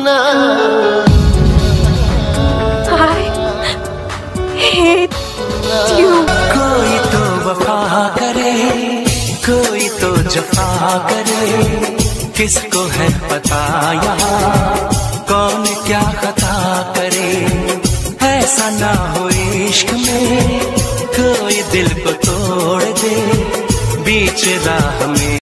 I hate you. कोई तो वफा करे कोई तो जफा करे। किसको है पता यहाँ? कौन क्या खता करे? ऐसा ना हो इश्क में कोई दिल को तोड़ दे। बीच राह में